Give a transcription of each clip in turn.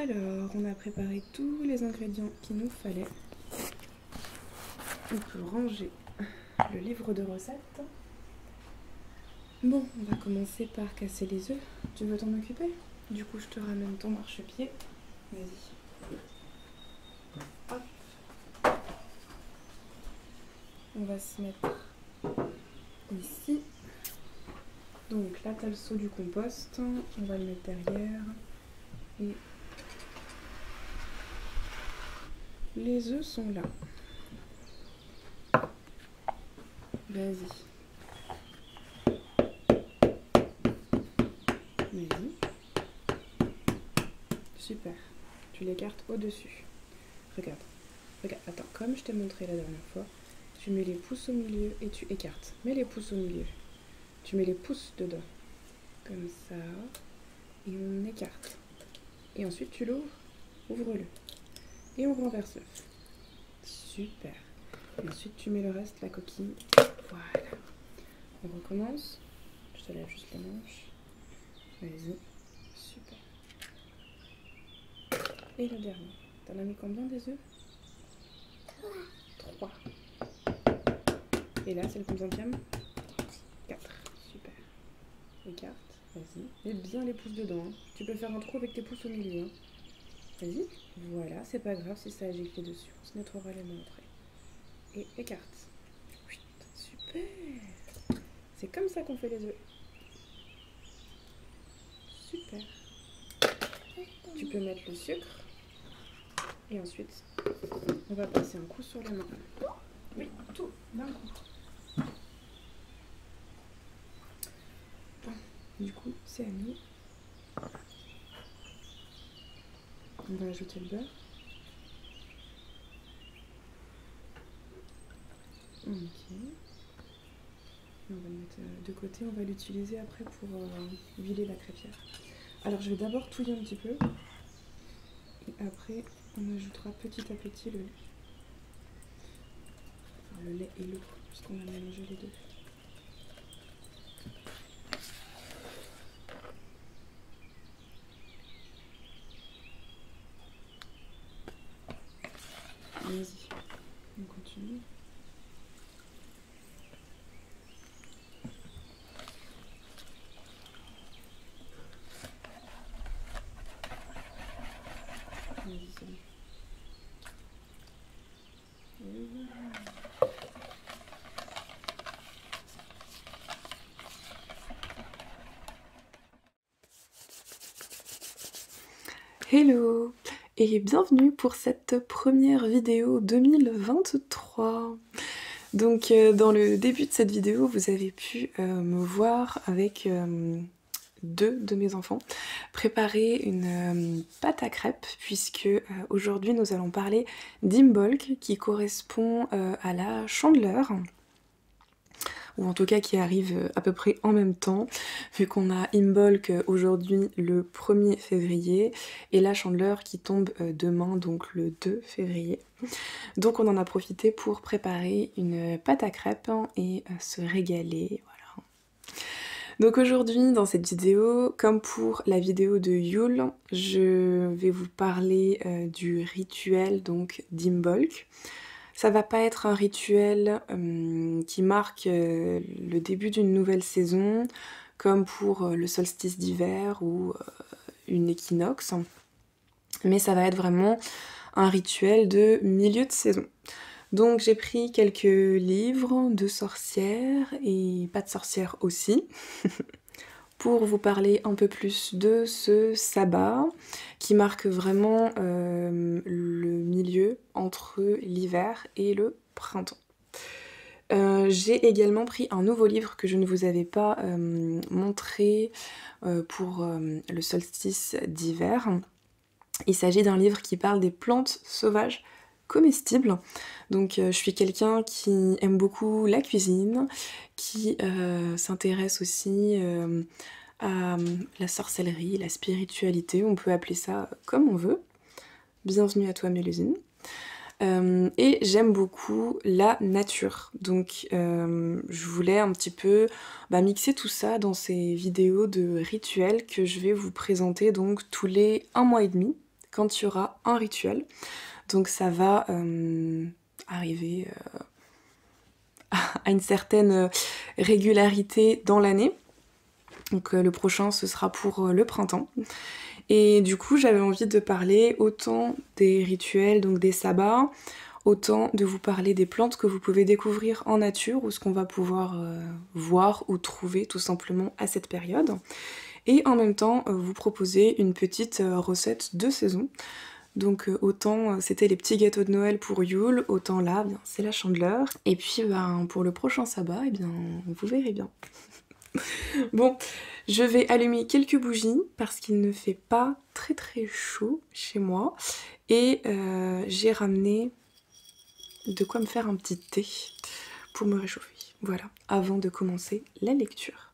Alors, on a préparé tous les ingrédients qu'il nous fallait. On peut ranger le livre de recettes. Bon, on va commencer par casser les œufs. Tu veux t'en occuper? Du coup, je te ramène ton marchepied. Vas-y. Hop. On va se mettre ici. Donc là, tu as le seau du compost. On va le mettre derrière. Et les œufs sont là. Vas-y. Vas-y. Super. Tu l'écartes au-dessus. Regarde. Regarde. Attends, comme je t'ai montré la dernière fois, tu mets les pouces au milieu et tu écartes. Mets les pouces au milieu. Tu mets les pouces dedans. Comme ça. Et on écarte. Et ensuite tu l'ouvres. Ouvre-le. Et on renverse l'œuf. Super. Et ensuite tu mets le reste, la coquille. Voilà. On recommence. Je te lève juste les manches. Vas-y. Super. Et le dernier. T'en as mis combien des œufs? Trois. Et là, c'est le combien 4. Super. Écarte. Vas-y. Mets bien les pouces dedans. hein. Tu peux faire un trou avec tes pouces au milieu. hein. Voilà, c'est pas grave si ça a giclé dessus. On se nettoiera les mains après. Et écarte. Super. C'est comme ça qu'on fait les œufs. Super. Tu peux mettre le sucre. Et ensuite, on va passer un coup sur les mains. Oui, tout, d'un coup. Bon, du coup, c'est à nous. On va ajouter le beurre. On va le mettre euh, de côté, on va l'utiliser après pour euh, huiler la crêpière. Alors je vais d'abord touiller un petit peu. Et après, on ajoutera petit à petit le lait. Le lait et l'eau, puisqu'on a mélangé les deux. Vas-y, on continue. Vas-y, c'est bon. Et voilà. Hello et bienvenue pour cette première vidéo 2023. Donc euh, dans le début de cette vidéo, vous avez pu euh, me voir avec euh, deux de mes enfants préparer une pâte à crêpes puisque aujourd'hui nous allons parler d'imbolc qui correspond à la chandeleur ou en tout cas qui arrive euh, à peu près en même temps, vu qu'on a Imbolc euh, aujourd'hui le 1er février et la Chandeleur qui tombe euh, demain, donc le 2 février. Donc on en a profité pour préparer une pâte à crêpes hein, et se régaler, voilà. Donc aujourd'hui dans cette vidéo, comme pour la vidéo de Yule, je vais vous parler du rituel donc d'Imbolc. Ça va pas être un rituel qui marque le début d'une nouvelle saison, comme pour le solstice d'hiver ou une équinoxe, mais ça va être vraiment un rituel de milieu de saison. Donc j'ai pris quelques livres de sorcières et pas de sorcières aussi. pour vous parler un peu plus de ce sabbat qui marque vraiment euh, le milieu entre l'hiver et le printemps. Euh, J'ai également pris un nouveau livre que je ne vous avais pas euh, montré pour le solstice d'hiver. Il s'agit d'un livre qui parle des plantes sauvages comestibles. Donc euh, je suis quelqu'un qui aime beaucoup la cuisine, qui euh, s'intéresse aussi euh, à la sorcellerie, la spiritualité, on peut appeler ça comme on veut. Bienvenue à toi Mélusine. Et j'aime beaucoup la nature. Donc je voulais un petit peu bah, mixer tout ça dans ces vidéos de rituels que je vais vous présenter donc tous les un mois et demi quand il y aura un rituel. Donc ça va arriver à une certaine régularité dans l'année. Donc le prochain ce sera pour le printemps. Et du coup j'avais envie de parler autant des rituels, donc des sabbats, autant de vous parler des plantes que vous pouvez découvrir en nature ou ce qu'on va pouvoir euh, voir ou trouver tout simplement à cette période. Et en même temps, euh, vous proposer une petite euh, recette de saison. Donc autant c'était les petits gâteaux de Noël pour Yule, autant là, bien c'est la chandeleur. Et puis ben, pour le prochain sabbat, eh bien vous verrez bien. bon, je vais allumer quelques bougies parce qu'il ne fait pas très très chaud chez moi. Et j'ai ramené de quoi me faire un petit thé pour me réchauffer. Voilà, avant de commencer la lecture.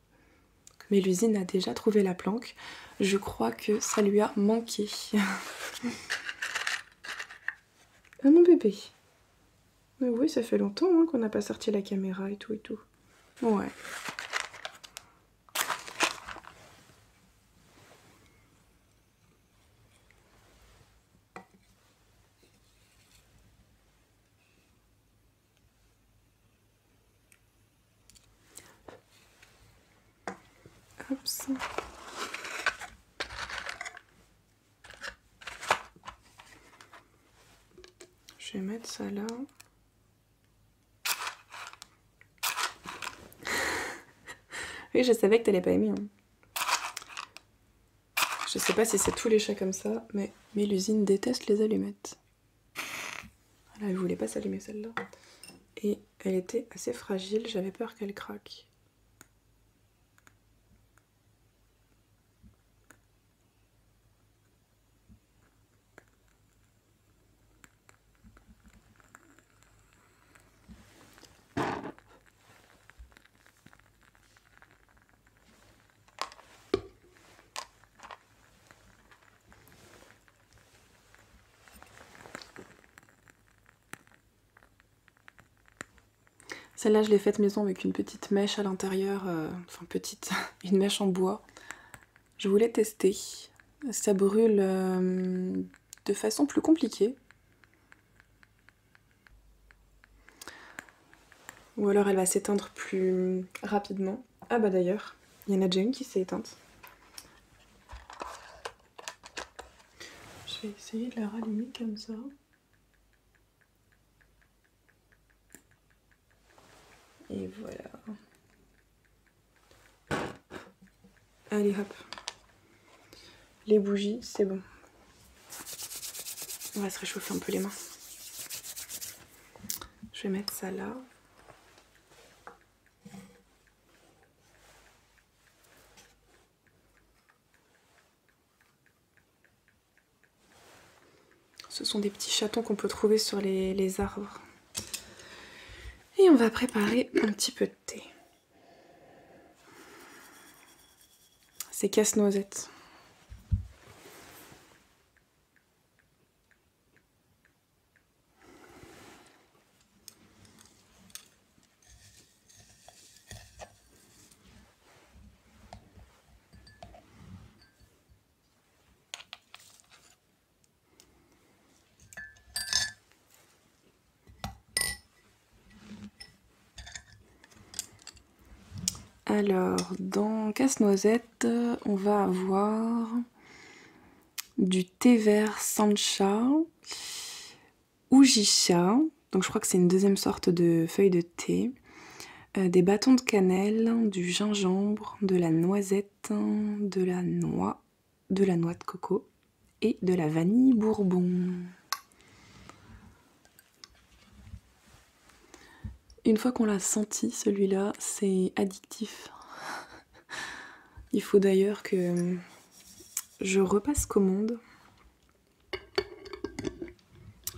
Mélusine a déjà trouvé la planque. Je crois que ça lui a manqué. ah mon bébé. Mais oui, ça fait longtemps hein, qu'on n'a pas sorti la caméra et tout et tout. Ouais. Je vais mettre ça là. Je savais que t'allais pas aimer. Hein. Je sais pas si c'est tous les chats comme ça, mais Mélusine déteste les allumettes. Voilà, elle voulait pas s'allumer celle-là. Et elle était assez fragile, j'avais peur qu'elle craque. Celle-là, je l'ai faite maison avec une petite mèche à l'intérieur, euh, enfin petite, une mèche en bois. Je voulais tester. Ça brûle euh, de façon plus compliquée. Ou alors elle va s'éteindre plus rapidement. Ah bah d'ailleurs, il y en a déjà une qui s'est éteinte. Je vais essayer de la rallumer comme ça. Et voilà. Allez hop. Les bougies, c'est bon. On va se réchauffer un peu les mains. Je vais mettre ça là. Ce sont des petits chatons qu'on peut trouver sur les, les arbres. On va préparer un petit peu de thé. C'est casse-noisette. Alors, dans casse-noisette, on va avoir du thé vert sancha, ujisha, donc je crois que c'est une deuxième sorte de feuille de thé, euh, des bâtons de cannelle, du gingembre, de la noisette, de la noix, de la noix de coco et de la vanille bourbon. Une fois qu'on l'a senti, celui-là, c'est addictif. Il faut d'ailleurs que je repasse commande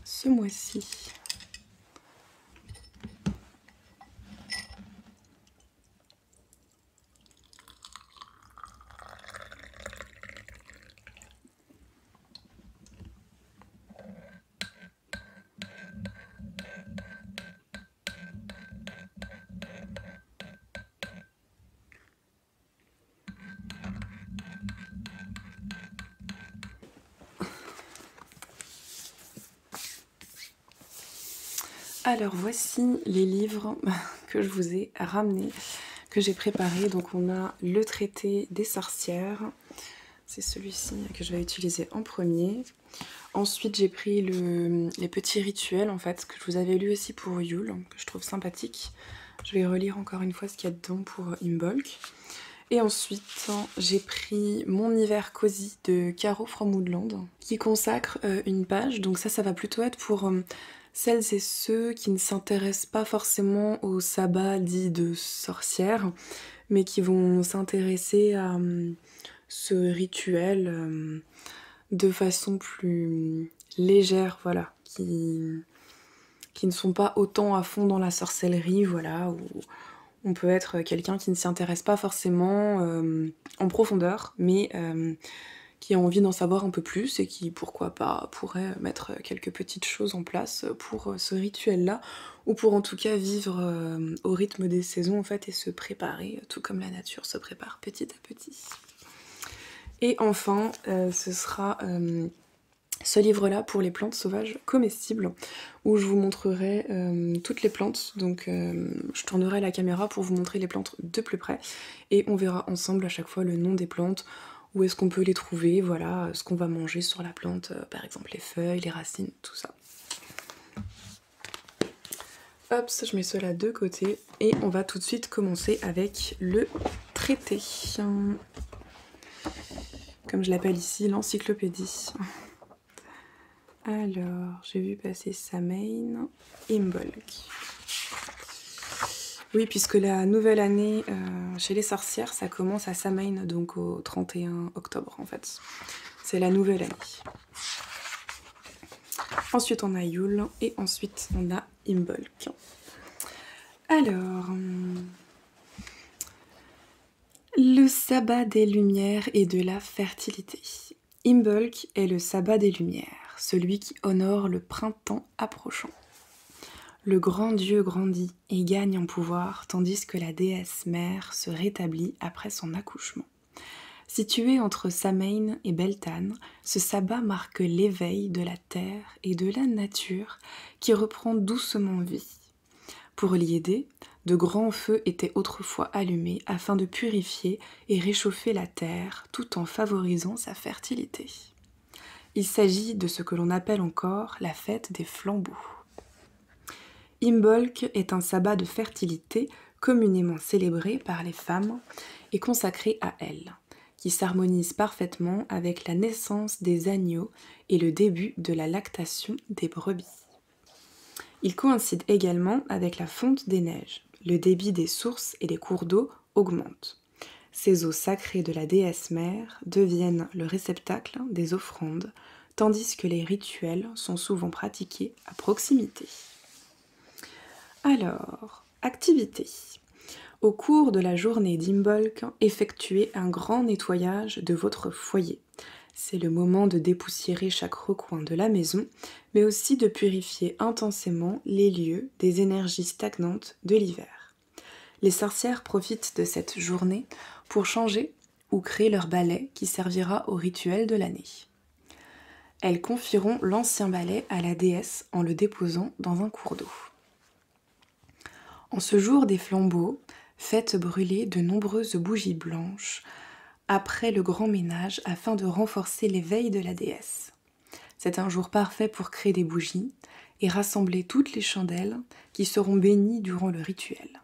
ce mois-ci. Alors voici les livres que je vous ai ramenés, que j'ai préparés. Donc on a le traité des sorcières. C'est celui-ci que je vais utiliser en premier. Ensuite j'ai pris les petits rituels en fait, que je vous avais lu aussi pour Yule, que je trouve sympathique. Je vais relire encore une fois ce qu'il y a dedans pour Imbolc. Et ensuite, j'ai pris Mon hiver cosy de Caro from Woodland, qui consacre euh, une page. Donc ça, ça va plutôt être pour euh, celles et ceux qui ne s'intéressent pas forcément au sabbat dit de sorcière, mais qui vont s'intéresser à euh, ce rituel de façon plus légère, voilà, qui, ne sont pas autant à fond dans la sorcellerie, voilà, on peut être quelqu'un qui ne s'y intéresse pas forcément euh, en profondeur, mais qui a envie d'en savoir un peu plus et qui, pourquoi pas, pourrait mettre quelques petites choses en place pour ce rituel-là, ou pour en tout cas vivre euh, au rythme des saisons en fait et se préparer, tout comme la nature se prépare petit à petit. Et enfin, ce sera ce livre-là pour les plantes sauvages comestibles, où je vous montrerai euh, toutes les plantes. Donc euh, je tournerai la caméra pour vous montrer les plantes de plus près, et on verra ensemble à chaque fois le nom des plantes, où est-ce qu'on peut les trouver, voilà, ce qu'on va manger sur la plante, euh, par exemple les feuilles, les racines, tout ça. Hop, je mets cela de côté, et on va tout de suite commencer avec le traité. Comme je l'appelle ici, l'encyclopédie. Alors, j'ai vu passer Samain, Imbolc. Oui, puisque la nouvelle année euh, chez les sorcières, ça commence à Samain, donc au 31 octobre en fait. C'est la nouvelle année. Ensuite, on a Yule et ensuite, on a Imbolc. Alors, le sabbat des lumières et de la fertilité. Imbolc est le sabbat des lumières celui qui honore le printemps approchant. Le grand dieu grandit et gagne en pouvoir, tandis que la déesse mère se rétablit après son accouchement. Situé entre Samain et Beltane, ce sabbat marque l'éveil de la terre et de la nature qui reprend doucement vie. Pour l'y aider, de grands feux étaient autrefois allumés afin de purifier et réchauffer la terre tout en favorisant sa fertilité. Il s'agit de ce que l'on appelle encore la fête des flambeaux. Imbolc est un sabbat de fertilité communément célébré par les femmes et consacré à elles, qui s'harmonise parfaitement avec la naissance des agneaux et le début de la lactation des brebis. Il coïncide également avec la fonte des neiges. Le débit des sources et des cours d'eau augmente. Ces eaux sacrées de la déesse mère deviennent le réceptacle des offrandes, tandis que les rituels sont souvent pratiqués à proximité. Alors, activité. Au cours de la journée d'Imbolc, effectuez un grand nettoyage de votre foyer. C'est le moment de dépoussiérer chaque recoin de la maison, mais aussi de purifier intensément les lieux des énergies stagnantes de l'hiver. Les sorcières profitent de cette journée pour changer ou créer leur balai qui servira au rituel de l'année elles confieront l'ancien balai à la déesse en le déposant dans un cours d'eau. En ce jour des flambeaux, faites brûler de nombreuses bougies blanches après le grand ménage afin de renforcer l'éveil de la déesse. C'est un jour parfait pour créer des bougies et rassembler toutes les chandelles qui seront bénies durant le rituel.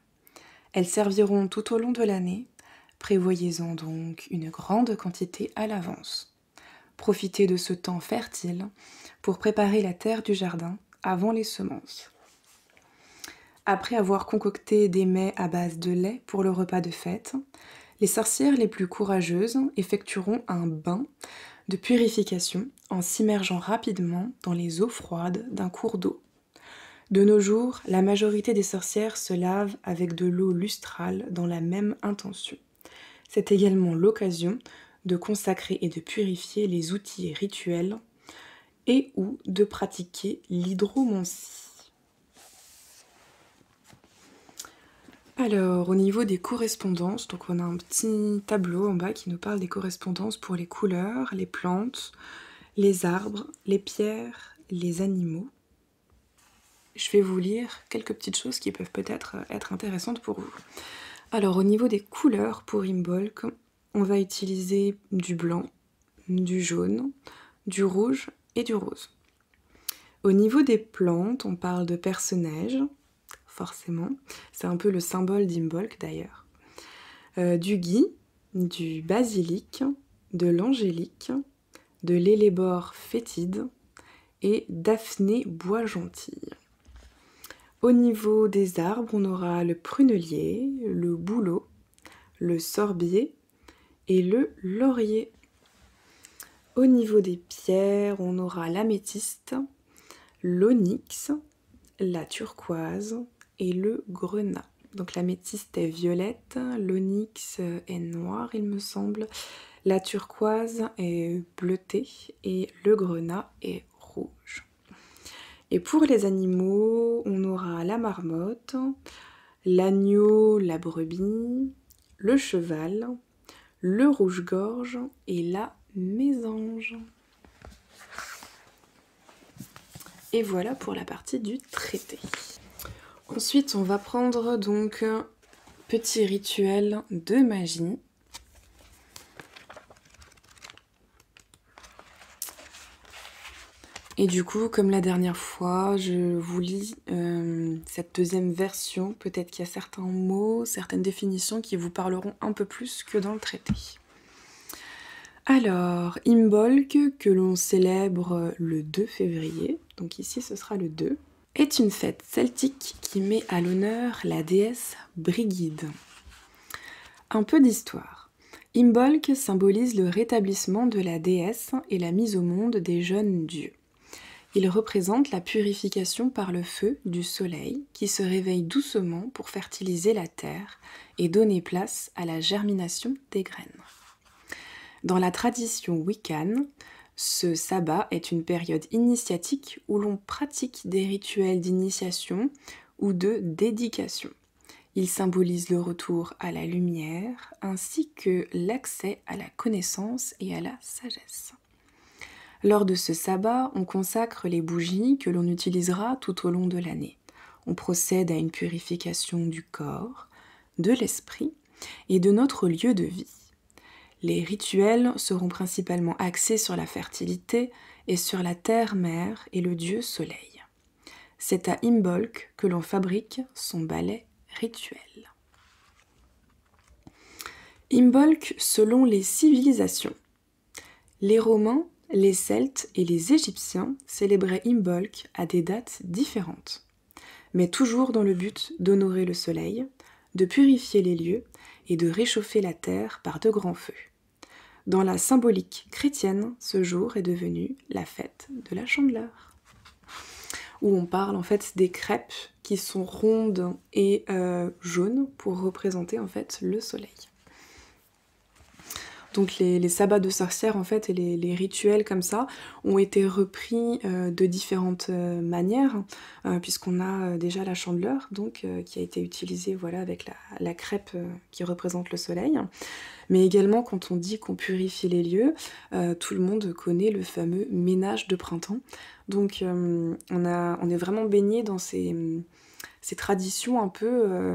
Elles serviront tout au long de l'année, prévoyez-en donc une grande quantité à l'avance. Profitez de ce temps fertile pour préparer la terre du jardin avant les semences. Après avoir concocté des mets à base de lait pour le repas de fête, les sorcières les plus courageuses effectueront un bain de purification en s'immergeant rapidement dans les eaux froides d'un cours d'eau. De nos jours, la majorité des sorcières se lavent avec de l'eau lustrale dans la même intention. C'est également l'occasion de consacrer et de purifier les outils rituels et ou de pratiquer l'hydromancie. Alors, au niveau des correspondances, donc on a un petit tableau en bas qui nous parle des correspondances pour les couleurs, les plantes, les arbres, les pierres, les animaux. je vais vous lire quelques petites choses qui peuvent peut-être être intéressantes pour vous. Alors au niveau des couleurs pour Imbolc, on va utiliser du blanc, du jaune, du rouge et du rose. Au niveau des plantes, on parle de personnages, forcément. C'est un peu le symbole d'Imbolc d'ailleurs. Euh, du gui, du basilic, de l'angélique, de l'élébore fétide et daphné bois gentille. Au niveau des arbres, on aura le prunelier, le bouleau, le sorbier et le laurier. Au niveau des pierres, on aura l'améthyste, l'onyx, la turquoise et le grenat. Donc l'améthyste est violette, l'onyx est noir il me semble, la turquoise est bleutée et le grenat est rouge. Et pour les animaux, on aura la marmotte, l'agneau, la brebis, le cheval, le rouge-gorge et la mésange. Et voilà pour la partie du traité. Ensuite, on va prendre donc petit rituel de magie. Et du coup, comme la dernière fois, je vous lis euh, cette deuxième version. Peut-être qu'il y a certains mots, certaines définitions qui vous parleront un peu plus que dans le traité. Alors, Imbolc, que l'on célèbre le 2 février, donc ici ce sera le 2, est une fête celtique qui met à l'honneur la déesse Brigide. Un peu d'histoire. Imbolc symbolise le rétablissement de la déesse et la mise au monde des jeunes dieux. Il représente la purification par le feu du soleil qui se réveille doucement pour fertiliser la terre et donner place à la germination des graines. Dans la tradition wiccan, ce sabbat est une période initiatique où l'on pratique des rituels d'initiation ou de dédication. Il symbolise le retour à la lumière ainsi que l'accès à la connaissance et à la sagesse. Lors de ce sabbat, on consacre les bougies que l'on utilisera tout au long de l'année. On procède à une purification du corps, de l'esprit et de notre lieu de vie. Les rituels seront principalement axés sur la fertilité et sur la terre-mère et le dieu soleil. C'est à Imbolc que l'on fabrique son balai rituel. Imbolc selon les civilisations. Les Romains les Celtes et les Égyptiens célébraient Imbolc à des dates différentes, mais toujours dans le but d'honorer le soleil, de purifier les lieux et de réchauffer la terre par de grands feux. Dans la symbolique chrétienne, ce jour est devenu la fête de la chandeleur, où on parle en fait des crêpes qui sont rondes et euh, jaunes pour représenter en fait le soleil. Donc les, sabbats de sorcières en fait et les, rituels comme ça ont été repris euh, de différentes euh, manières euh, puisqu'on a déjà la chandeleur donc qui a été utilisée voilà avec la, crêpe qui représente le soleil. Mais également quand on dit qu'on purifie les lieux, tout le monde connaît le fameux ménage de printemps. Donc on, est vraiment baigné dans ces traditions un peu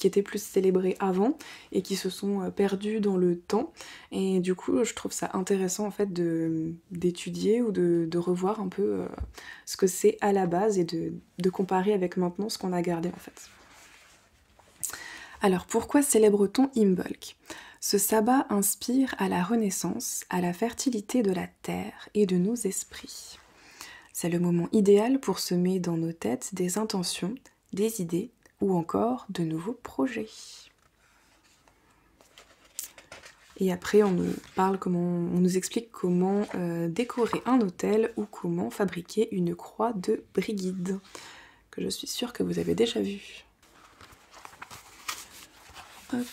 qui étaient plus célébrés avant et qui se sont euh, perdus dans le temps. Et du coup, je trouve ça intéressant en fait d'étudier ou de, revoir un peu euh, ce que c'est à la base et de, comparer avec maintenant ce qu'on a gardé en fait. Alors pourquoi célèbre-t-on Imbolc? Ce sabbat inspire à la renaissance, à la fertilité de la terre et de nos esprits. C'est le moment idéal pour semer dans nos têtes des intentions, des idées ou encore de nouveaux projets. Et après, on nous parle comment, on nous explique comment euh, décorer un hôtel ou comment fabriquer une croix de Brigide, que je suis sûre que vous avez déjà vu. Hop.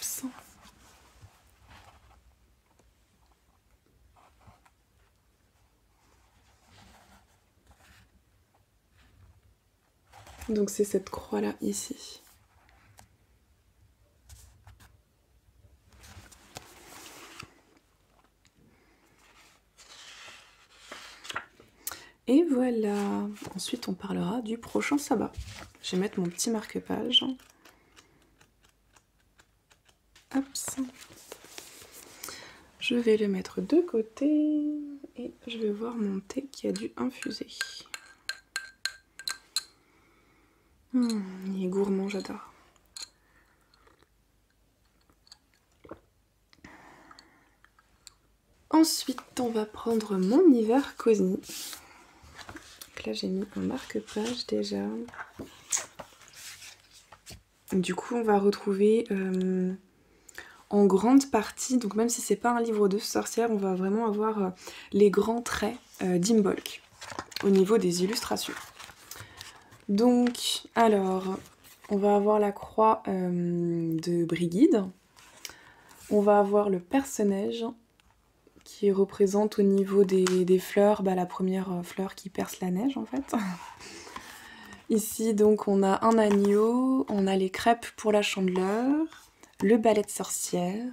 Donc c'est cette croix là ici. Et voilà. Ensuite, on parlera du prochain sabbat. Je vais mettre mon petit marque-page. Je vais le mettre de côté et je vais voir mon thé qui a dû infuser. Mmh, il est gourmand, j'adore. Ensuite, on va prendre mon hiver cosy. Là, j'ai mis un marque-page déjà. Du coup, on va retrouver euh, en grande partie, donc même si c'est pas un livre de sorcière, on va vraiment avoir euh, les grands traits euh, au niveau des illustrations. Donc, alors, on va avoir la croix de Brigide. On va avoir le personnage qui représente au niveau des, fleurs bah, la première fleur qui perce la neige en fait. Ici donc on a un agneau, on a les crêpes pour la chandeleur, le balai de sorcière,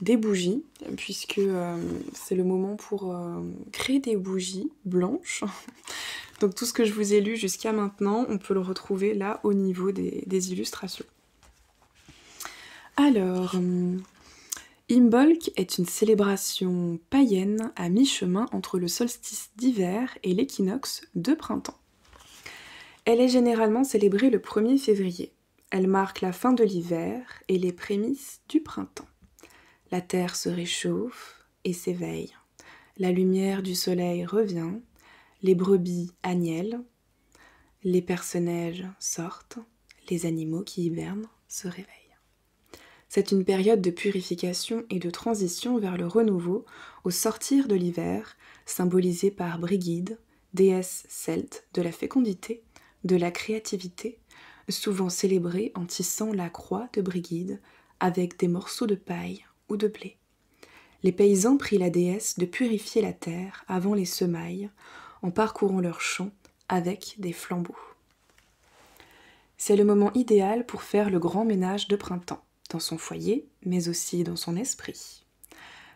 des bougies, puisque euh, c'est le moment pour euh, créer des bougies blanches. Donc tout ce que je vous ai lu jusqu'à maintenant, on peut le retrouver là au niveau des, illustrations. Alors, Imbolc est une célébration païenne à mi-chemin entre le solstice d'hiver et l'équinoxe de printemps. Elle est généralement célébrée le 1er février. Elle marque la fin de l'hiver et les prémices du printemps. La terre se réchauffe et s'éveille. La lumière du soleil revient, les brebis agnellent, les personnages sortent, les animaux qui hibernent se réveillent. C'est une période de purification et de transition vers le renouveau au sortir de l'hiver, symbolisée par Brigide, déesse celte de la fécondité, de la créativité, souvent célébrée en tissant la croix de Brigide avec des morceaux de paille ou de blé. Les paysans prient la déesse de purifier la terre avant les semailles en parcourant leurs champs avec des flambeaux. C'est le moment idéal pour faire le grand ménage de printemps dans son foyer, mais aussi dans son esprit.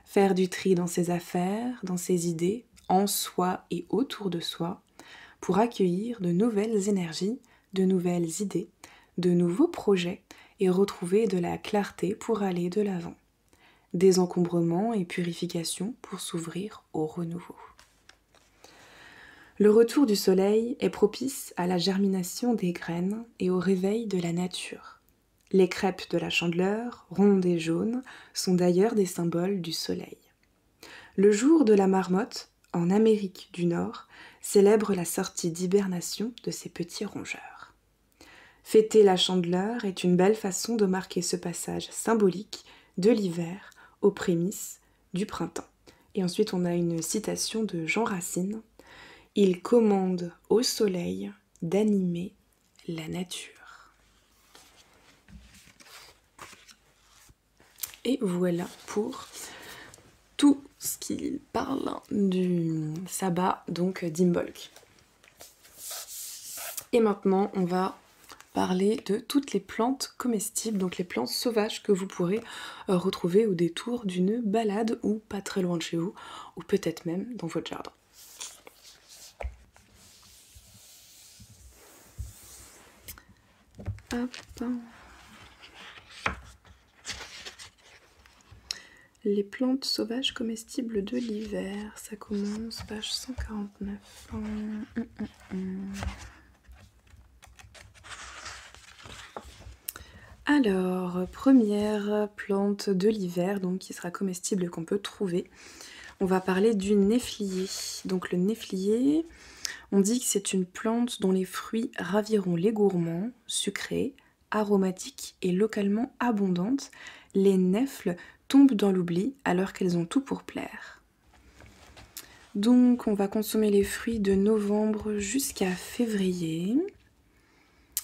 Faire du tri dans ses affaires, dans ses idées, en soi et autour de soi, pour accueillir de nouvelles énergies, de nouvelles idées, de nouveaux projets et retrouver de la clarté pour aller de l'avant. Désencombrement et purification pour s'ouvrir au renouveau. Le retour du soleil est propice à la germination des graines et au réveil de la nature. Les crêpes de la chandeleur, rondes et jaunes, sont d'ailleurs des symboles du soleil. Le jour de la marmotte, en Amérique du Nord, célèbre la sortie d'hibernation de ces petits rongeurs. Fêter la chandeleur est une belle façon de marquer ce passage symbolique de l'hiver aux prémices du printemps. Et ensuite, on a une citation de Jean Racine. Il commande au soleil d'animer la nature. Et voilà pour tout ce qui parle du sabbat, donc d'Imbolc. Et maintenant, on va parler de toutes les plantes comestibles, donc les plantes sauvages que vous pourrez euh, retrouver au détour d'une balade ou pas très loin de chez vous, ou peut-être même dans votre jardin. Hop. Les plantes sauvages comestibles de l'hiver, ça commence page 149. Hum, hum, hum, Alors, première plante de l'hiver, donc qui sera comestible qu'on peut trouver. On va parler du néflier. Donc le néflier, on dit que c'est une plante dont les fruits raviront les gourmands, sucrés, aromatiques et localement abondantes. Les nèfles tombent dans l'oubli alors qu'elles ont tout pour plaire. Donc on va consommer les fruits de novembre jusqu'à février.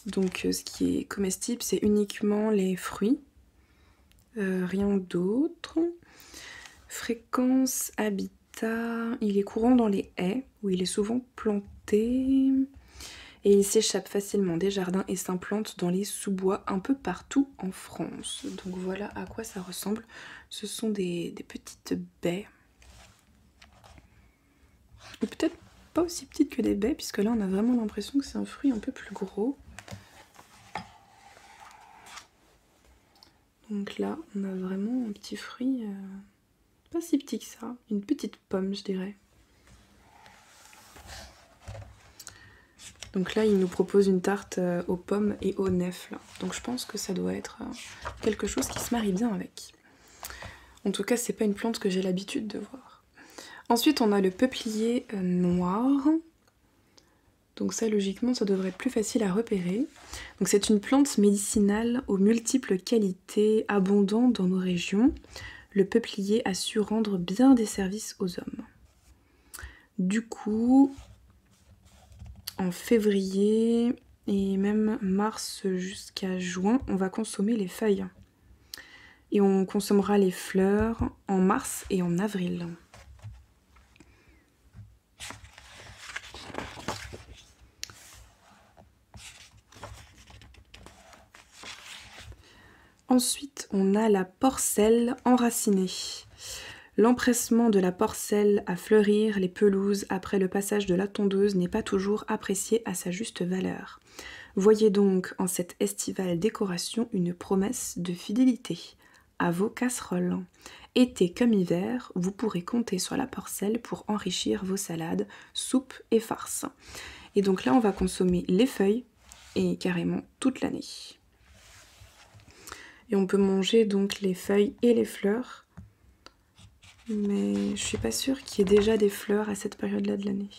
Donc euh, ce qui est comestible, c'est uniquement les fruits, euh, rien d'autre. Fréquence, il est courant dans les haies où il est souvent planté et il s'échappe facilement des jardins et s'implante dans les sous-bois un peu partout en France. Donc voilà à quoi ça ressemble. Ce sont des, petites baies. Peut-être pas aussi petites que des baies, puisque là on a vraiment l'impression que c'est un fruit un peu plus gros. Donc là, on a vraiment un petit fruit euh, pas si petit que ça, une petite pomme, je dirais. Donc là, il nous propose une tarte euh, aux pommes et aux nefles. Donc je pense que ça doit être euh, quelque chose qui se marie bien avec. En tout cas, c'est pas une plante que j'ai l'habitude de voir. Ensuite, on a le peuplier euh, noir. Donc ça, logiquement, ça devrait être plus facile à repérer. Donc c'est une plante médicinale aux multiples qualités, abondante dans nos régions. Le peuplier a su rendre bien des services aux hommes. Du coup, en février et même mars jusqu'à juin, on va consommer les feuilles. Et on consommera les fleurs en mars et en avril. Ensuite, on a la porcelle enracinée. L'empressement de la porcelle à fleurir les pelouses après le passage de la tondeuse n'est pas toujours apprécié à sa juste valeur. Voyez donc en cette estivale décoration une promesse de fidélité à vos casseroles. Été comme hiver, vous pourrez compter sur la porcelle pour enrichir vos salades, soupes et farces. Et donc là, on va consommer les feuilles et carrément toute l'année. Et on peut manger donc les feuilles et les fleurs mais je suis pas sûre qu'il y ait déjà des fleurs à cette période-là de l'année.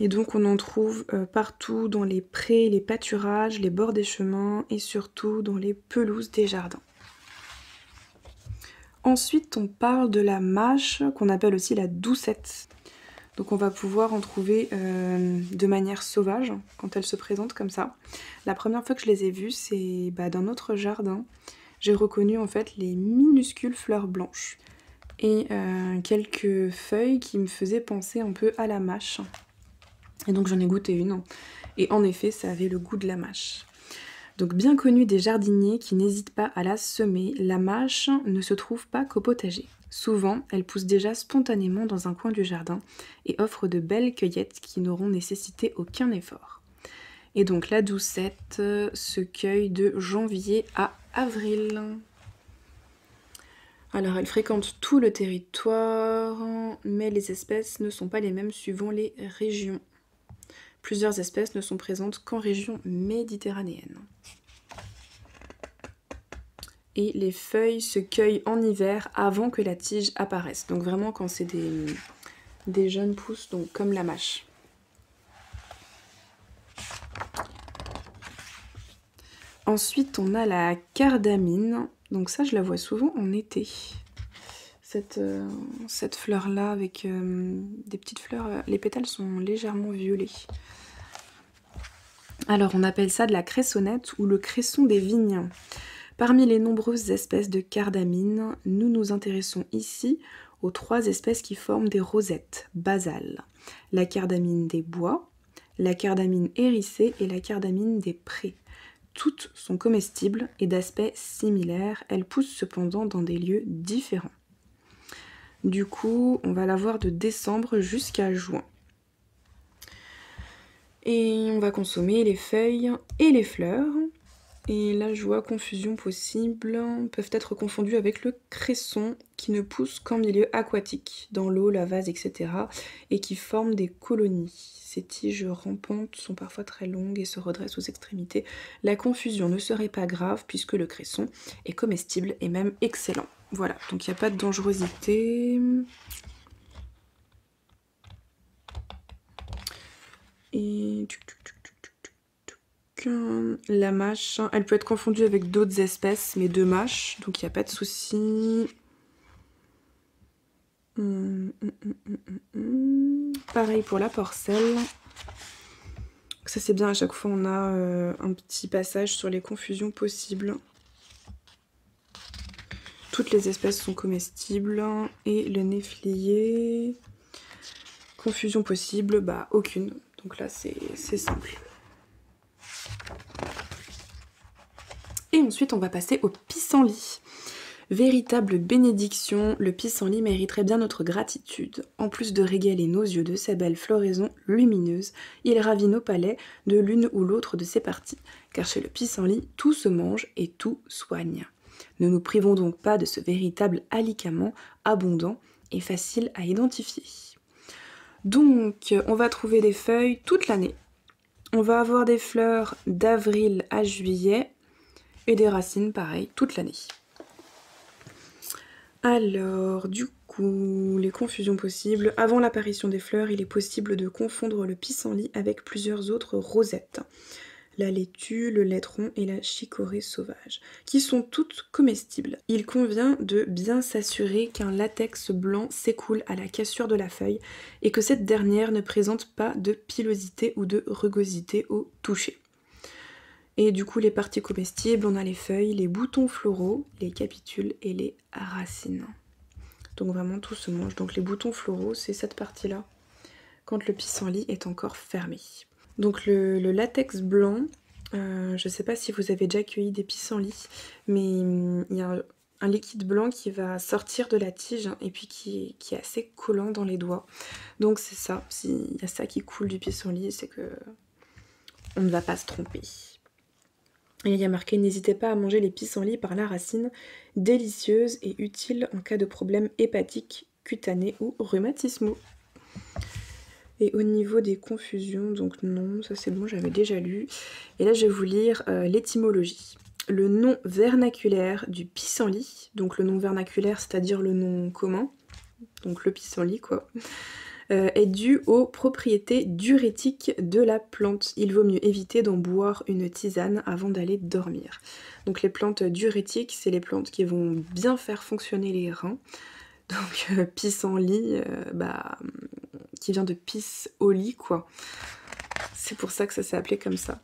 Et donc on en trouve euh, partout dans les prés, les pâturages, les bords des chemins et surtout dans les pelouses des jardins. Ensuite on parle de la mâche qu'on appelle aussi la doucette. Donc on va pouvoir en trouver euh, de manière sauvage quand elle se présente comme ça. La première fois que je les ai vues c'est bah, dans notre jardin j'ai reconnu en fait les minuscules fleurs blanches et euh, quelques feuilles qui me faisaient penser un peu à la mâche. Et donc j'en ai goûté une et en effet ça avait le goût de la mâche. Donc bien connue des jardiniers qui n'hésitent pas à la semer, la mâche ne se trouve pas qu'au potager. Souvent, elle pousse déjà spontanément dans un coin du jardin et offre de belles cueillettes qui n'auront nécessité aucun effort. Et donc la doucette se cueille de janvier à avril. Alors elle fréquente tout le territoire, mais les espèces ne sont pas les mêmes suivant les régions. Plusieurs espèces ne sont présentes qu'en région méditerranéenne. Les feuilles se cueillent en hiver avant que la tige apparaisse. Donc vraiment quand c'est des, des jeunes pousses, donc comme la mâche. Ensuite, on a la cardamine. Donc ça, je la vois souvent en été. Cette, euh, cette fleur-là avec euh, des petites fleurs, euh, les pétales sont légèrement violets. Alors, on appelle ça de la cressonnette ou le cresson des vignes. Parmi les nombreuses espèces de cardamine, nous nous intéressons ici aux trois espèces qui forment des rosettes basales. La cardamine des bois, la cardamine hérissée et la cardamine des prés. Toutes sont comestibles et d'aspect similaire, elles poussent cependant dans des lieux différents. Du coup, on va la voir de décembre jusqu'à juin. Et on va consommer les feuilles et les fleurs. Et là, je vois confusion possible, peuvent être confondues avec le cresson qui ne pousse qu'en milieu aquatique, dans l'eau, la vase, etc. et qui forme des colonies. Ces tiges rampantes sont parfois très longues et se redressent aux extrémités. La confusion ne serait pas grave puisque le cresson est comestible et même excellent. Voilà, donc il n'y a pas de dangerosité. Et la mâche, elle peut être confondue avec d'autres espèces, mais de mâches, donc il n'y a pas de souci. Hum, hum, hum, Pareil pour la porcelle. Ça c'est bien, à chaque fois on a euh, un petit passage sur les confusions possibles. Toutes les espèces sont comestibles. Et le néflier, confusion possible, bah aucune. Donc là c'est simple. Et ensuite on va passer au pissenlit. Véritable bénédiction, le pissenlit mériterait bien notre gratitude. En plus de régaler nos yeux de sa belle floraison lumineuse, il ravit nos palais de l'une ou l'autre de ses parties, car chez le pissenlit, tout se mange et tout soigne. Ne nous privons donc pas de ce véritable alicament abondant et facile à identifier. Donc, on va trouver des feuilles toute l'année. On va avoir des fleurs d'avril à juillet et des racines pareil toute l'année. Alors, du coup, les confusions possibles. Avant l'apparition des fleurs, il est possible de confondre le pissenlit avec plusieurs autres rosettes. La laitue, le laitron et la chicorée sauvage, qui sont toutes comestibles. Il convient de bien s'assurer qu'un latex blanc s'écoule à la cassure de la feuille et que cette dernière ne présente pas de pilosité ou de rugosité au toucher. Et du coup, les parties comestibles, on a les feuilles, les boutons floraux, les capitules et les racines. Donc vraiment, tout se mange. Donc les boutons floraux, c'est cette partie-là, quand le pissenlit est encore fermé. Donc le, latex blanc, euh, je ne sais pas si vous avez déjà cueilli des pissenlits, mais hum, il y a un, liquide blanc qui va sortir de la tige et puis qui, qui est assez collant dans les doigts. Donc c'est ça, s'il y a ça qui coule du pissenlit, c'est que on ne va pas se tromper. Et il y a marqué N'hésitez pas à manger les pissenlits par la racine, délicieuse et utile en cas de problèmes hépatiques, cutanés ou rhumatismaux. Et au niveau des confusions, donc non, ça c'est bon, j'avais déjà lu. Et là je vais vous lire euh, l'étymologie. Le nom vernaculaire du pissenlit, donc le nom vernaculaire c'est-à-dire le nom commun, donc le pissenlit quoi, euh, est dû aux propriétés diurétiques de la plante. Il vaut mieux éviter d'en boire une tisane avant d'aller dormir. Donc les plantes diurétiques, c'est les plantes qui vont bien faire fonctionner les reins. Donc euh, pissenlit, euh, bah, qui vient de pisse au lit, quoi. C'est pour ça que ça s'est appelé comme ça.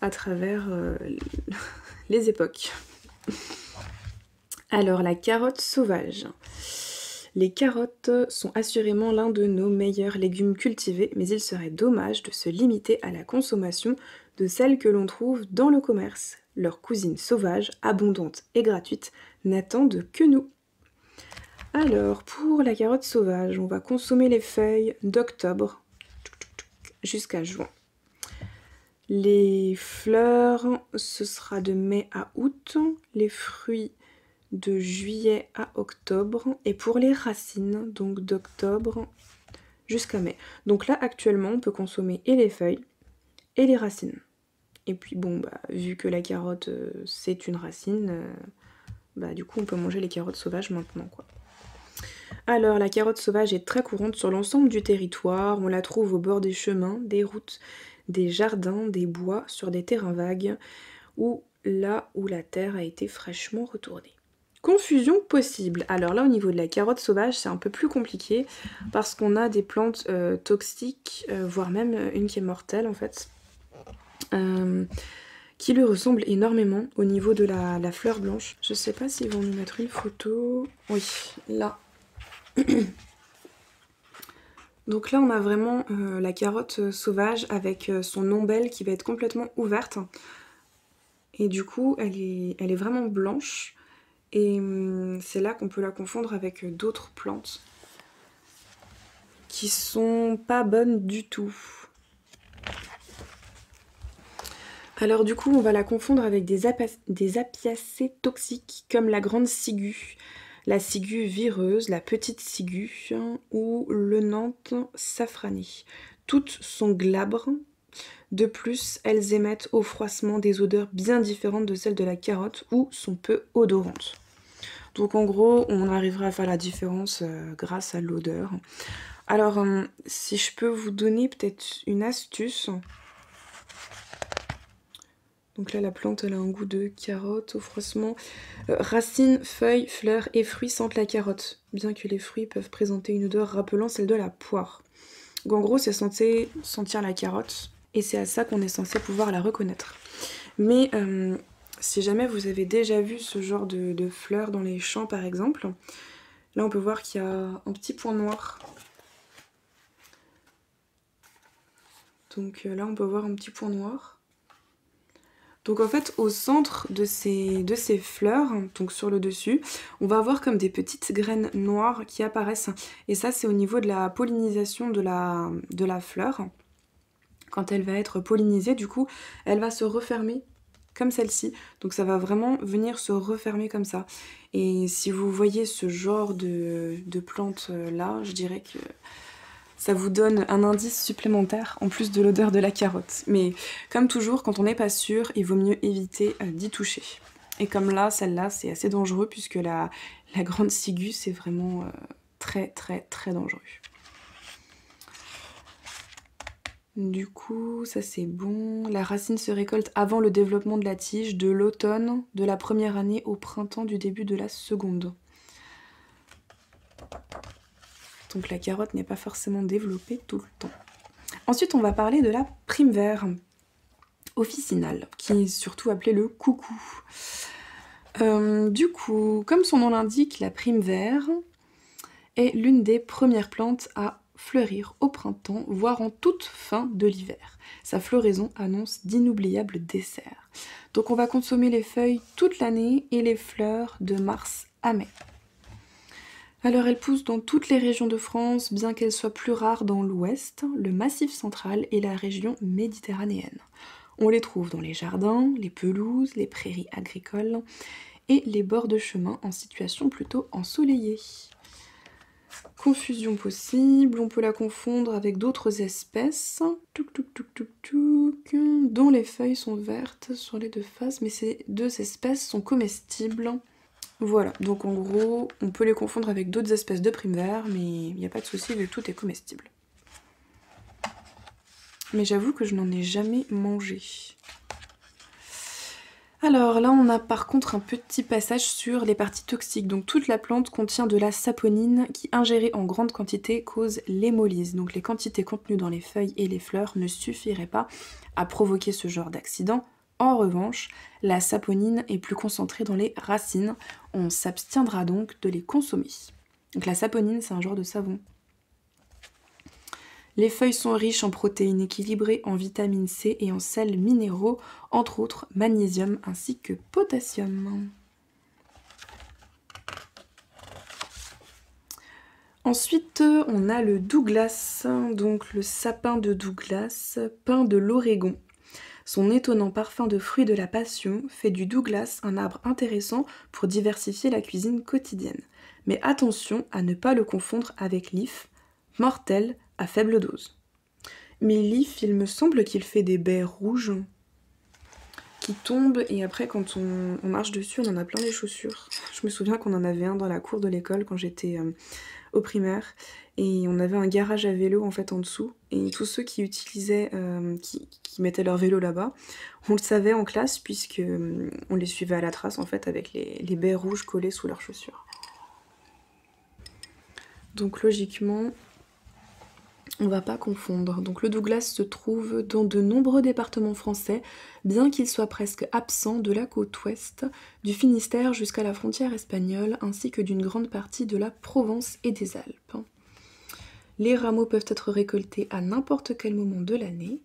À travers les époques. Alors la carotte sauvage. Les carottes sont assurément l'un de nos meilleurs légumes cultivés, mais il serait dommage de se limiter à la consommation de celles que l'on trouve dans le commerce. Leur cousine sauvage, abondante et gratuite, n'attendent que nous. Alors, pour la carotte sauvage, on va consommer les feuilles d'octobre jusqu'à juin. Les fleurs, ce sera de mai à août. Les fruits, de juillet à octobre et pour les racines, donc d'octobre jusqu'à mai. Donc là actuellement on peut consommer et les feuilles et les racines. Et puis bon bah vu que la carotte euh, c'est une racine, euh, bah du coup on peut manger les carottes sauvages maintenant quoi. Alors la carotte sauvage est très courante sur l'ensemble du territoire, on la trouve au bord des chemins, des routes, des jardins, des bois, sur des terrains vagues, ou là où la terre a été fraîchement retournée. Confusion possible. Alors là au niveau de la carotte sauvage c'est un peu plus compliqué parce qu'on a des plantes euh, toxiques, euh, voire même euh, une qui est mortelle en fait, qui lui ressemble énormément au niveau de la, fleur blanche. Je sais pas s'ils vont nous mettre une photo. Oui, là. Donc là on a vraiment la carotte sauvage avec son ombelle qui va être complètement ouverte. Et du coup elle est vraiment blanche. Et hum, c'est là qu'on peut la confondre avec d'autres plantes qui sont pas bonnes du tout. Alors du coup, on va la confondre avec des, des apiacées toxiques comme la grande ciguë, la ciguë vireuse, la petite ciguë ou le nantes safrané. Toutes sont glabres. De plus, elles émettent au froissement des odeurs bien différentes de celles de la carotte ou sont peu odorantes. Donc en gros, on arrivera à faire la différence euh, grâce à l'odeur. Alors, euh, si je peux vous donner peut-être une astuce. Donc là, la plante, elle a un goût de carotte au froissement. Euh, racines, feuilles, fleurs et fruits sentent la carotte, bien que les fruits peuvent présenter une odeur rappelant celle de la poire. Donc en gros, c'est sentir la carotte, et c'est à ça qu'on est censé pouvoir la reconnaître. Mais si jamais vous avez déjà vu ce genre de, fleurs dans les champs par exemple, là on peut voir qu'il y a un petit point noir. Donc euh, là on peut voir un petit point noir. Donc en fait, au centre de ces, fleurs, donc sur le dessus, on va avoir comme des petites graines noires qui apparaissent. Et ça, c'est au niveau de la pollinisation de la fleur. Quand elle va être pollinisée, du coup, elle va se refermer comme celle-ci. Donc ça va vraiment venir se refermer comme ça. Et si vous voyez ce genre de, de plante euh, là, je dirais que ça vous donne un indice supplémentaire en plus de l'odeur de la carotte. Mais comme toujours, quand on n'est pas sûr, il vaut mieux éviter euh, d'y toucher. Et comme là, celle-là, c'est assez dangereux puisque la, grande ciguë, c'est vraiment euh, très très très dangereux. Du coup, ça c'est bon. La racine se récolte avant le développement de la tige, de l'automne, de la première année au printemps du début de la seconde. Donc la carotte n'est pas forcément développée tout le temps. Ensuite, on va parler de la prime vert officinale, qui est surtout appelée le coucou. Euh, du coup, comme son nom l'indique, la prime vert est l'une des premières plantes à fleurir au printemps, voire en toute fin de l'hiver. Sa floraison annonce d'inoubliables desserts. Donc on va consommer les feuilles toute l'année et les fleurs de mars à mai. Alors elle pousse dans toutes les régions de France, bien qu'elle soit plus rare dans l'ouest, le massif central et la région méditerranéenne. On les trouve dans les jardins, les pelouses, les prairies agricoles et les bords de chemin en situation plutôt ensoleillée. Confusion possible, on peut la confondre avec d'autres espèces, dont les feuilles sont vertes sur les deux faces, mais ces deux espèces sont comestibles. Voilà, donc en gros, on peut les confondre avec d'autres espèces de primes mais il n'y a pas de souci tout est comestible. Mais j'avoue que je n'en ai jamais mangé. Alors là, on a par contre un petit passage sur les parties toxiques. Donc toute la plante contient de la saponine qui, ingérée en grande quantité, cause l'hémolyse. Donc les quantités contenues dans les feuilles et les fleurs ne suffiraient pas à provoquer ce genre d'accident. En revanche, la saponine est plus concentrée dans les racines. On s'abstiendra donc de les consommer. Donc la saponine, c'est un genre de savon. Les feuilles sont riches en protéines équilibrées, en vitamine C et en sels minéraux, entre autres magnésium ainsi que potassium. Ensuite, on a le Douglas, donc le sapin de Douglas, pin de l'Oregon. Son étonnant parfum de fruits de la passion fait du Douglas un arbre intéressant pour diversifier la cuisine quotidienne. Mais attention à ne pas le confondre avec l'if, mortel à faible dose. Mais l'if, il me semble qu'il fait des baies rouges qui tombent et après quand on, marche dessus on en a plein les chaussures. Je me souviens qu'on en avait un dans la cour de l'école quand j'étais euh, au primaire et on avait un garage à vélo en fait en dessous et tous ceux qui utilisaient, euh, qui, mettaient leur vélo là-bas, on le savait en classe puisque euh, on les suivait à la trace en fait avec les, les baies rouges collées sous leurs chaussures. Donc logiquement, on va pas confondre. Donc le Douglas se trouve dans de nombreux départements français, bien qu'il soit presque absent de la côte ouest, du Finistère jusqu'à la frontière espagnole, ainsi que d'une grande partie de la Provence et des Alpes. Les rameaux peuvent être récoltés à n'importe quel moment de l'année.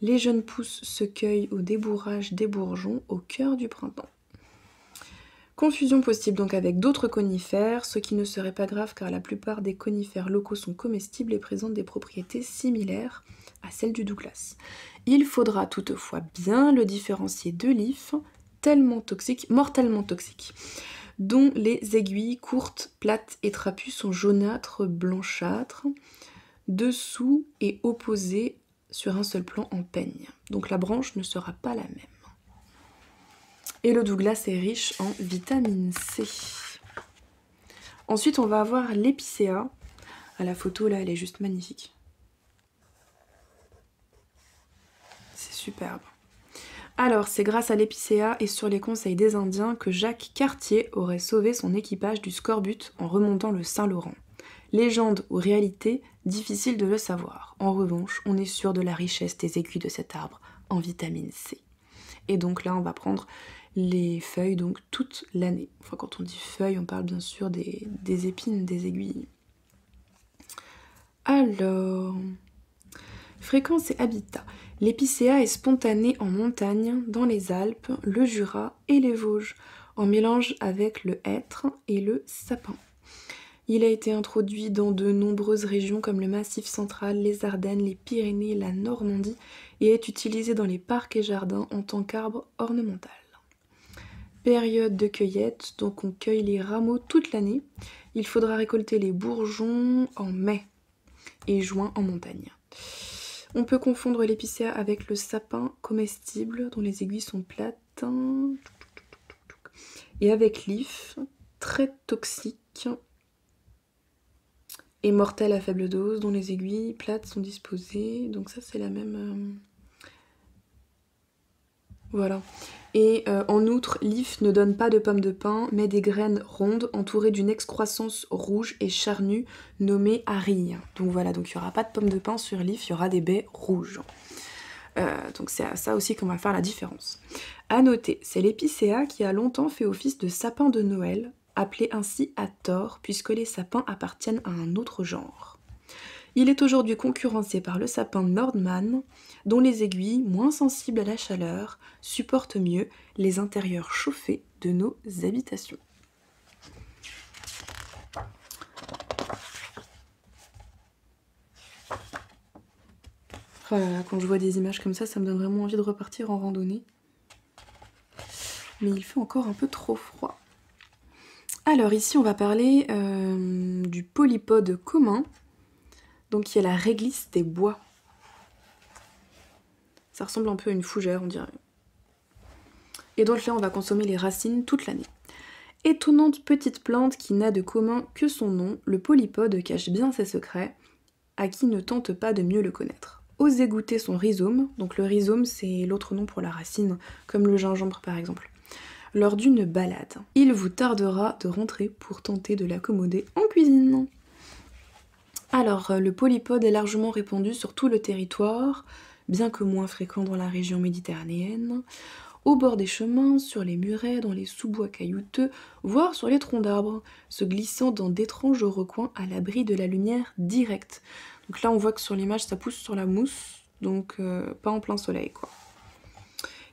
Les jeunes pousses se cueillent au débourrage des bourgeons au cœur du printemps. Confusion possible donc avec d'autres conifères, ce qui ne serait pas grave car la plupart des conifères locaux sont comestibles et présentent des propriétés similaires à celles du Douglas. Il faudra toutefois bien le différencier de l'if, tellement toxique, mortellement toxique, dont les aiguilles courtes, plates et trapues sont jaunâtres, blanchâtres, dessous et opposées sur un seul plan en peigne. Donc la branche ne sera pas la même. Et le Douglas est riche en vitamine C. Ensuite, on va avoir l'épicéa. À la photo, là, elle est juste magnifique. C'est superbe. Alors, c'est grâce à l'épicéa et sur les conseils des Indiens que Jacques Cartier aurait sauvé son équipage du scorbut en remontant le Saint-Laurent. Légende ou réalité, difficile de le savoir. En revanche, on est sûr de la richesse des aiguilles de cet arbre en vitamine C. Et donc là, on va prendre les feuilles donc toute l'année. Enfin, quand on dit feuilles, on parle bien sûr des, épines, des aiguilles. Alors, Fréquence et habitat. L'épicéa est spontané en montagne, dans les Alpes, le Jura et les Vosges, en mélange avec le hêtre et le sapin. Il a été introduit dans de nombreuses régions comme le Massif central, les Ardennes, les Pyrénées, la Normandie et est utilisé dans les parcs et jardins en tant qu'arbre ornemental. Période de cueillette, donc on cueille les rameaux toute l'année. Il faudra récolter les bourgeons en mai et juin en montagne. On peut confondre l'épicéa avec le sapin comestible dont les aiguilles sont plates et avec l'if très toxique et mortel à faible dose dont les aiguilles plates sont disposées. Donc ça c'est la même... Euh, voilà. Et euh, en outre, l'if ne donne pas de pommes de pin, mais des graines rondes entourées d'une excroissance rouge et charnue nommée arille. Donc voilà, donc il n'y aura pas de pommes de pin sur l'if, il y aura des baies rouges. Euh, donc c'est à ça aussi qu'on va faire la différence. À noter, c'est l'épicéa qui a longtemps fait office de sapin de Noël, appelé ainsi à tort puisque les sapins appartiennent à un autre genre. Il est aujourd'hui concurrencé par le sapin Nordman, dont les aiguilles, moins sensibles à la chaleur, supportent mieux les intérieurs chauffés de nos habitations. Voilà, oh quand je vois des images comme ça, ça me donne vraiment envie de repartir en randonnée. Mais il fait encore un peu trop froid. Alors ici, on va parler euh, du polypode commun, donc qui est la réglisse des bois. Ça ressemble un peu à une fougère, on dirait. Et donc là, on va consommer les racines toute l'année. Étonnante petite plante qui n'a de commun que son nom, le polypode cache bien ses secrets, à qui ne tente pas de mieux le connaître. Osez goûter son rhizome, donc le rhizome c'est l'autre nom pour la racine, comme le gingembre par exemple, lors d'une balade. Il vous tardera de rentrer pour tenter de l'accommoder en cuisine. Alors, euh, le polypode est largement répandu sur tout le territoire, bien que moins fréquent dans la région méditerranéenne, au bord des chemins, sur les murets, dans les sous-bois caillouteux, voire sur les troncs d'arbres, se glissant dans d'étranges recoins à l'abri de la lumière directe. Donc là, on voit que sur l'image, ça pousse sur la mousse, donc euh, pas en plein soleil, quoi.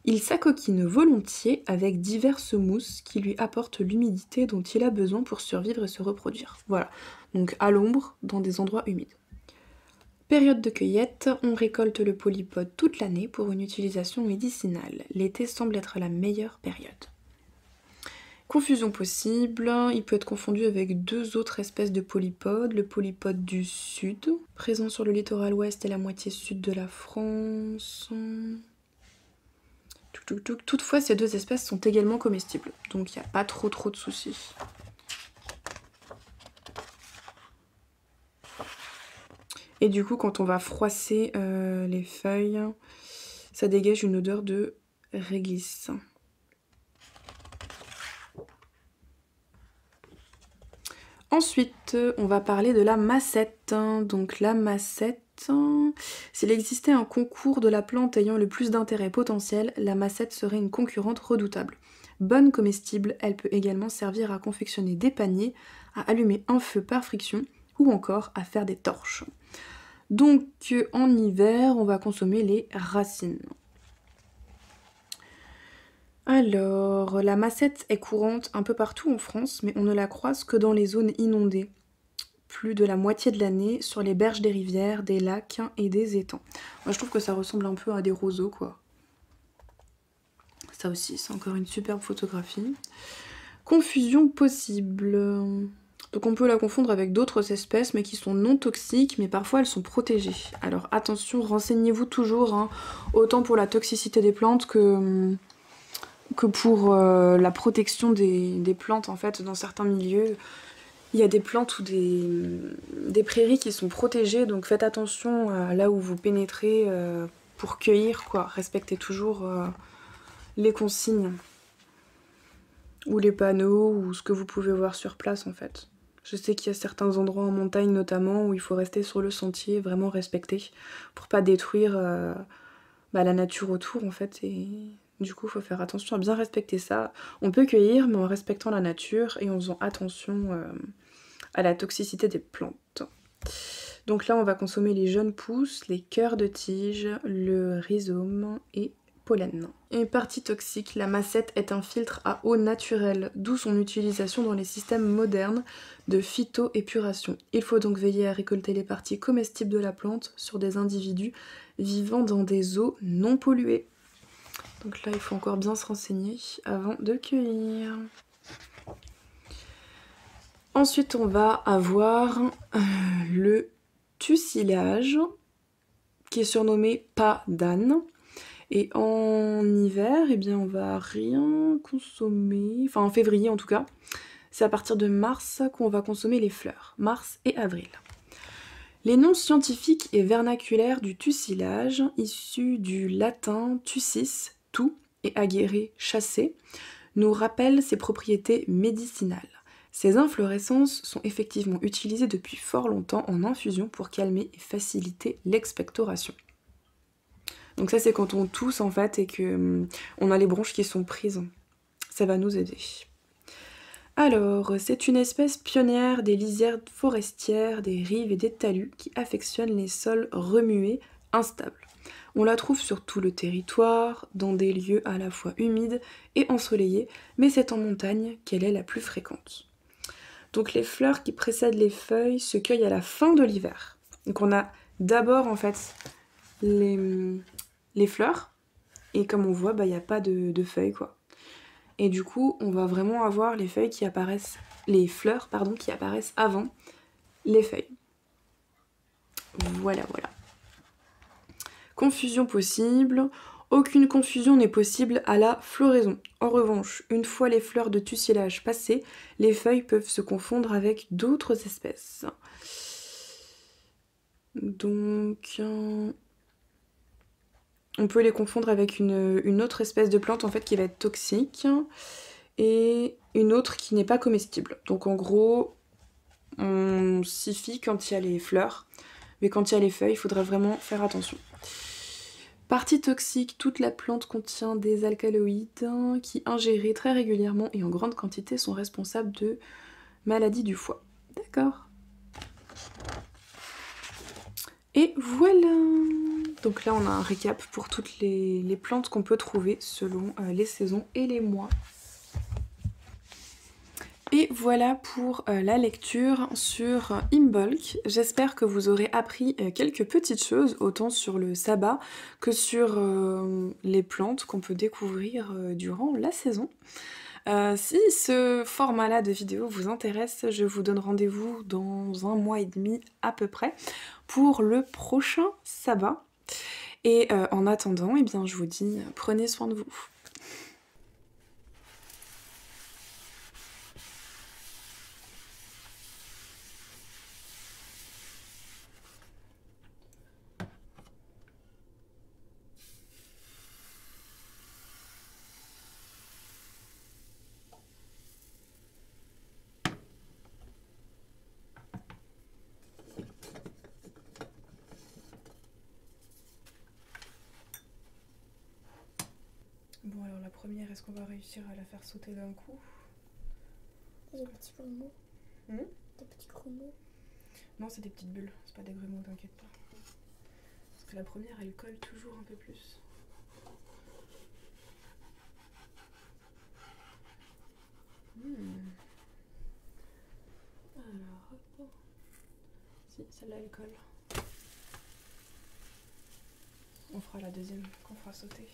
Il s'acoquine volontiers avec diverses mousses qui lui apportent l'humidité dont il a besoin pour survivre et se reproduire. Voilà, donc à l'ombre, dans des endroits humides. Période de cueillette, on récolte le polypode toute l'année pour une utilisation médicinale. L'été semble être la meilleure période. Confusion possible, il peut être confondu avec deux autres espèces de polypodes, le polypode du sud, présent sur le littoral ouest et la moitié sud de la France. Toutefois, ces deux espèces sont également comestibles, donc il n'y a pas trop trop de soucis. Et du coup, quand on va froisser euh, les feuilles, ça dégage une odeur de réglisse. Ensuite, on va parler de la massette. Donc la massette, s'il existait un concours de la plante ayant le plus d'intérêt potentiel, la massette serait une concurrente redoutable. Bonne comestible, elle peut également servir à confectionner des paniers, à allumer un feu par friction ou encore à faire des torches. Donc en hiver, on va consommer les racines. Alors, la massette est courante un peu partout en France, mais on ne la croise que dans les zones inondées plus de la moitié de l'année sur les berges des rivières, des lacs et des étangs. Moi je trouve que ça ressemble un peu à des roseaux quoi. Ça aussi, c'est encore une superbe photographie. Confusion possible. Donc on peut la confondre avec d'autres espèces mais qui sont non toxiques mais parfois elles sont protégées. Alors attention, renseignez-vous toujours, hein, autant pour la toxicité des plantes que, pour euh, la protection des plantes en fait dans certains milieux il y a des plantes ou des, prairies qui sont protégées, donc faites attention là où vous pénétrez euh, pour cueillir, quoi. Respectez toujours euh, les consignes ou les panneaux ou ce que vous pouvez voir sur place en fait. Je sais qu'il y a certains endroits en montagne notamment où il faut rester sur le sentier, vraiment respecter pour pas détruire euh, bah, la nature autour en fait et du coup, il faut faire attention à bien respecter ça. On peut cueillir, mais en respectant la nature et en faisant attention euh, à la toxicité des plantes. Donc là, on va consommer les jeunes pousses, les cœurs de tige, le rhizome et pollen. Et partie toxique, la massette est un filtre à eau naturelle, d'où son utilisation dans les systèmes modernes de phytoépuration. Il faut donc veiller à récolter les parties comestibles de la plante sur des individus vivant dans des eaux non polluées. Donc là, il faut encore bien se renseigner avant de cueillir. Ensuite, on va avoir euh, le tussilage, qui est surnommé pas d'âne. Et en hiver, eh bien, on va rien consommer, enfin en février en tout cas. C'est à partir de mars qu'on va consommer les fleurs, mars et avril. Les noms scientifiques et vernaculaires du tussilage, issus du latin tussis, tout, et aguerrer, chasser, nous rappellent ses propriétés médicinales. Ces inflorescences sont effectivement utilisées depuis fort longtemps en infusion pour calmer et faciliter l'expectoration. Donc ça c'est quand on tousse en fait et que hum, on a les bronches qui sont prises. Ça va nous aider. Alors, c'est une espèce pionnière des lisières forestières, des rives et des talus qui affectionne les sols remués, instables. On la trouve sur tout le territoire, dans des lieux à la fois humides et ensoleillés, mais c'est en montagne qu'elle est la plus fréquente. Donc les fleurs qui précèdent les feuilles se cueillent à la fin de l'hiver. Donc on a d'abord en fait les, fleurs, et comme on voit, bah, il n'y a pas de, de, feuilles quoi. Et du coup, on va vraiment avoir les feuilles qui apparaissent, les fleurs pardon, qui apparaissent avant les feuilles. Voilà, voilà. Confusion possible. Aucune confusion n'est possible à la floraison. En revanche, une fois les fleurs de tussilage passées, les feuilles peuvent se confondre avec d'autres espèces. Donc, euh, on peut les confondre avec une, une, autre espèce de plante en fait qui va être toxique et une autre qui n'est pas comestible. Donc en gros, on s'y fie quand il y a les fleurs, mais quand il y a les feuilles, il faudra vraiment faire attention. Partie toxique, toute la plante contient des alcaloïdes qui, ingérés très régulièrement et en grande quantité, sont responsables de maladies du foie. D'accord Et voilà Donc là, on a un récap pour toutes les, plantes qu'on peut trouver selon euh, les saisons et les mois. Et voilà pour euh, la lecture sur euh, Imbolc. J'espère que vous aurez appris euh, quelques petites choses, autant sur le sabbat que sur les plantes qu'on peut découvrir durant la saison. si ce format-là de vidéo vous intéresse, je vous donne rendez-vous dans un mois et demi à peu près pour le prochain sabbat. Et en attendant, eh bien, je vous dis prenez soin de vous. Bon alors la première, est-ce qu'on va réussir à la faire sauter d'un coup Des petits grumeaux. Hmm des petits grumeaux. Non, c'est des petites bulles, c'est pas des grumeaux, t'inquiète pas. Parce que la première, elle colle toujours un peu plus. Hmm. Alors, hop. Si, celle-là, elle colle. On fera la deuxième qu'on fera sauter.